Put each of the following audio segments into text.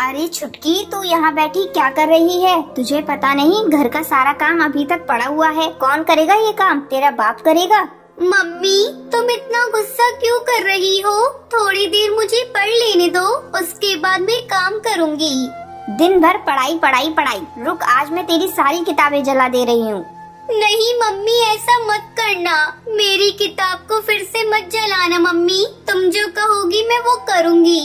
अरे छुटकी तू यहाँ बैठी क्या कर रही है? तुझे पता नहीं घर का सारा काम अभी तक पड़ा हुआ है। कौन करेगा ये काम? तेरा बाप करेगा? मम्मी तुम इतना गुस्सा क्यों कर रही हो? थोड़ी देर मुझे पढ़ लेने दो उसके बाद मैं काम करूँगी। दिन भर पढ़ाई पढ़ाई पढ़ाई। रुक आज मैं तेरी सारी किताबें जला दे रही हूँ। नहीं मम्मी ऐसा मत करना। मेरी किताब को फिर से मत जलाना मम्मी। तुम जो कहोगी मैं वो करूँगी।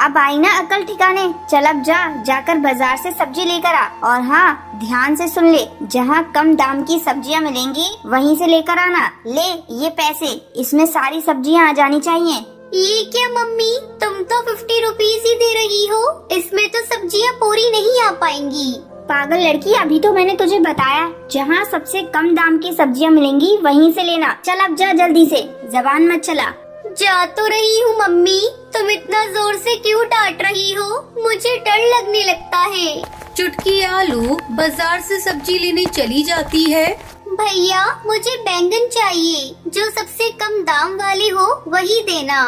अब आई ना अकल ठिकाने। चल अब जा जाकर बाज़ार से सब्ज़ी लेकर आ। और हाँ ध्यान से सुन ले जहाँ कम दाम की सब्ज़ियाँ मिलेंगी वहीं से लेकर आना। ले ये पैसे इसमें सारी सब्ज़ियाँ आ जानी चाहिए। ये क्या मम्मी? तुम तो फिफ्टी रुपीज़ ही दे रही हो। इसमें तो सब्ज़ियाँ पूरी नहीं आ पाएँगी। पागल लड़की अभी तो मैंने तुझे बताया जहाँ सबसे कम दाम की सब्ज़ियाँ मिलेंगी वहीं से लेना। चल अब जा जल्दी से जबान मत चला। जा तो रही हूँ मम्मी। तुम इतना ज़ोर से क्यों डांट रही हो? मुझे डर लगने लगता है। चुटकी आलू बाज़ार से सब्ज़ी लेने चली जाती है। भैया मुझे बैंगन चाहिए जो सबसे कम दाम वाले हो वही देना।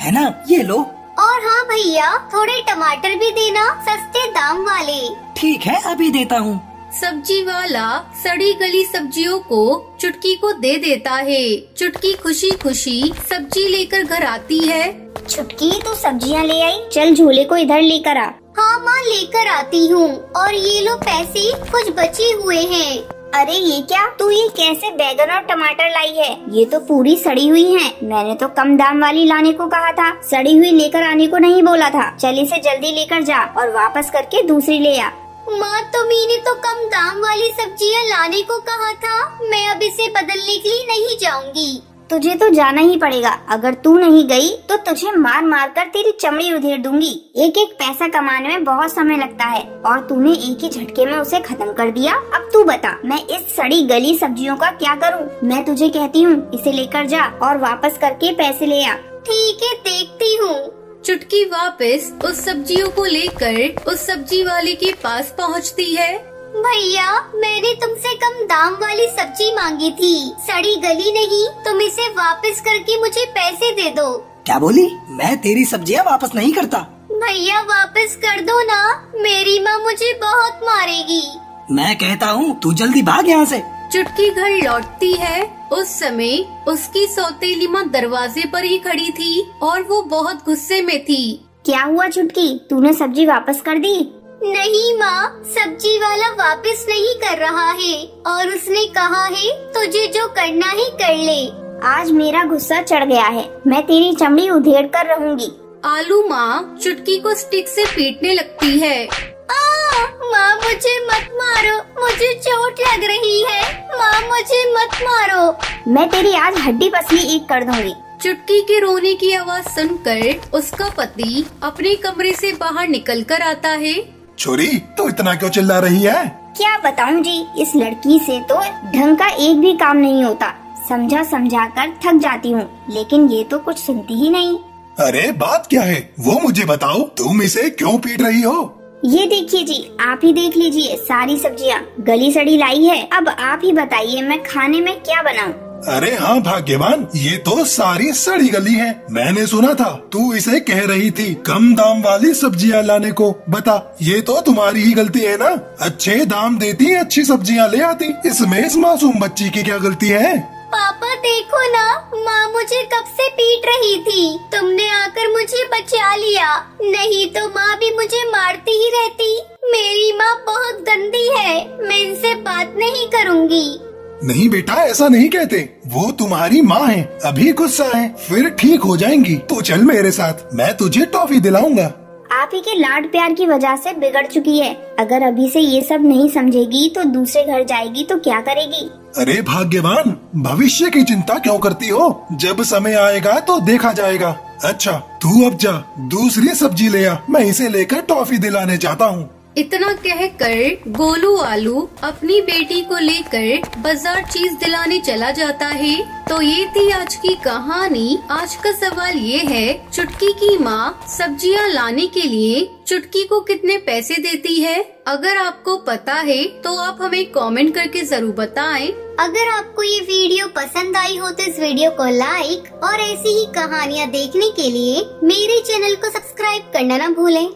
है ना? ये लो। और हाँ भैया थोड़े टमाटर भी देना सस्ते दाम वाले। ठीक है अभी देता हूँ। सब्ज़ी वाला सड़ी गली सब्जियों को चुटकी को दे देता है। चुटकी खुशी खुशी सब्ज़ी लेकर घर आती है। छुटकी तू सब्ज़ियाँ ले आई। चल झोले को इधर लेकर आ। हाँ माँ लेकर आती हूँ। और ये लो पैसे कुछ बचे हुए हैं। अरे ये क्या? तू ये कैसे बैगन और टमाटर लाई है? ये तो पूरी सड़ी हुई है। मैंने तो कम दाम वाली लाने को कहा था। सड़ी हुई लेकर आने को नहीं बोला था। चल इसे जल्दी लेकर जा और वापस करके दूसरी ले आ। माँ तुम्हें तो कम दाम वाली सब्ज़ियाँ लाने को कहा था। मैं अब इसे बदलने के लिए नहीं जाऊँगी। तुझे तो जाना ही पड़ेगा। अगर तू नहीं गई तो तुझे मार मार कर तेरी चमड़ी उधेड़ दूँगी। एक एक पैसा कमाने में बहुत समय लगता है, और तूने एक ही झटके में उसे खत्म कर दिया। अब तू बता, मैं इस सड़ी गली सब्जियों का क्या करूँ? मैं तुझे कहती हूँ, इसे लेकर जा, और वापस करके पैसे ले आ। ठीक है, देखती हूँ। चुटकी वापस उस सब्जियों को लेकर उस सब्ज़ी वाले के पास पहुँचती है। भैया मैंने तुमसे कम दाम वाली सब्ज़ी मांगी थी। सड़ी गली नहीं तुम इसे वापस करके मुझे पैसे दे दो। क्या बोली? मैं तेरी सब्ज़ियाँ वापस नहीं करता। भैया वापस कर दो ना। मेरी माँ मुझे बहुत मारेगी। मैं कहता हूँ तू जल्दी भाग यहाँ से। चुटकी घर लौटती है। उस समय उसकी सौतेली माँ दरवाजे पर ही खड़ी थी और वो बहुत गुस्से में थी। क्या हुआ चुटकी? तूने सब्ज़ी वापस कर दी? नहीं माँ सब्ज़ी वाला वापस नहीं कर रहा है। और उसने कहा है तुझे जो करना है कर ले। आज मेरा गुस्सा चढ़ गया है। मैं तेरी चमड़ी उधेड़ कर रहूँगी। आलू माँ चुटकी को स्टिक से पीटने लगती है। माँ मुझे मत मारो। मुझे चोट लग रही है। माँ मुझे मत मारो। मैं तेरी आज हड्डी पसली एक कर दूँगी। चुटकी के रोने की आवाज़ सुनकर उसका पति अपने कमरे से बाहर निकल कर आता है। छोरी तो इतना क्यों चिल्ला रही है? क्या बताऊँ जी इस लड़की से तो ढंग का एक भी काम नहीं होता। समझा समझा कर थक जाती हूँ लेकिन ये तो कुछ सुनती ही नहीं। अरे बात क्या है? वो मुझे बताओ तुम इसे क्यों पीट रही हो? ये देखिए जी आप ही देख लीजिए सारी सब्ज़ियाँ गली सड़ी लाई है। अब आप ही बताइए मैं खाने में क्या बनाऊँ? अरे हाँ भाग्यवान, ये तो सारी सड़ी गली है। मैंने सुना था, तू इसे कह रही थी, कम दाम वाली सब्ज़ियाँ लाने को। बता, ये तो तुम्हारी ही गलती है ना? अच्छे दाम देती अच्छी सब्ज़ियाँ ले आती। इसमें इस मासूम बच्ची की क्या गलती है? पापा, देखो ना, माँ मुझे कब से पीट रही थी। तुमने आकर मुझे बचा लिया। नहीं तो माँ भी मुझे मारती ही रहती। मेरी माँ बहुत गंदी है, मैं इनसे बात नहीं करूँगी। नहीं बेटा ऐसा नहीं कहते। वो तुम्हारी माँ है अभी गुस्सा है फिर ठीक हो जाएँगी। तो चल मेरे साथ मैं तुझे टॉफी दिलाऊँगा। आप ही के लाड प्यार की वजह से बिगड़ चुकी है। अगर अभी से ये सब नहीं समझेगी तो दूसरे घर जाएगी तो क्या करेगी? अरे भाग्यवान भविष्य की चिंता क्यों करती हो? जब समय आएगा तो देखा जाएगा। अच्छा तू अब जा दूसरी सब्ज़ी ले आ मैं इसे लेकर टॉफी दिलाने जाता हूँ। इतना कहकर गोलू आलू अपनी बेटी को लेकर बाज़ार चीज़ दिलाने चला जाता है। तो ये थी आज की कहानी। आज का सवाल ये है, चुटकी की माँ सब्ज़ियाँ लाने के लिए चुटकी को कितने पैसे देती है? अगर आपको पता है तो आप हमें कमेंट करके ज़रूर बताएँ। अगर आपको ये वीडियो पसंद आई हो तो इस वीडियो को लाइक और ऐसी ही कहानियाँ देखने के लिए मेरे चैनल को सब्सक्राइब करना न भूलें।